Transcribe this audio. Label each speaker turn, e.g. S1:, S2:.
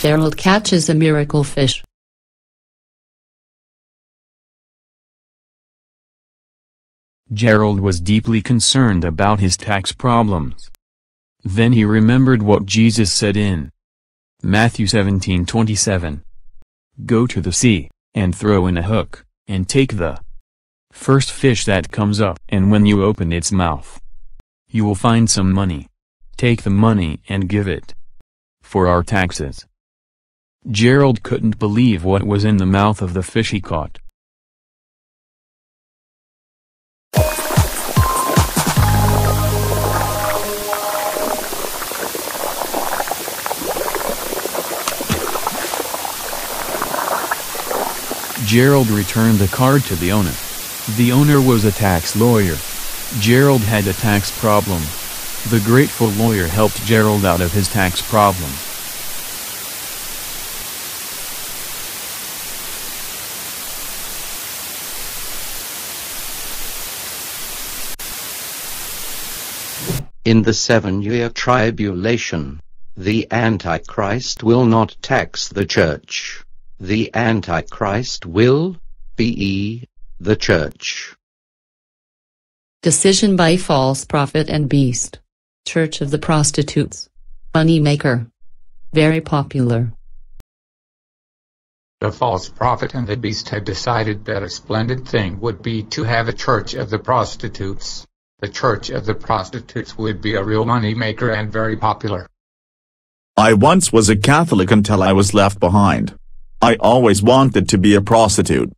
S1: Gerald catches a miracle fish.
S2: Gerald was deeply concerned about his tax problems. Then he remembered what Jesus said in Matthew 17:27. Go to the sea, and throw in a hook, and take the first fish that comes up. And when you open its mouth, you will find some money. Take the money and give it for our taxes. Gerald couldn't believe what was in the mouth of the fish he caught. Gerald returned the card to the owner. The owner was a tax lawyer. Gerald had a tax problem. The grateful lawyer helped Gerald out of his tax problem.
S3: In the seven-year tribulation, the Antichrist will not tax the church. The Antichrist will be the church.
S1: Decision by false prophet and beast. Church of the prostitutes. Money maker. Very popular.
S4: The false prophet and the beast had decided that a splendid thing would be to have a church of the prostitutes. The church of the prostitutes would be a real money maker and very popular.
S5: I once was a Catholic until I was left behind. I always wanted to be a prostitute.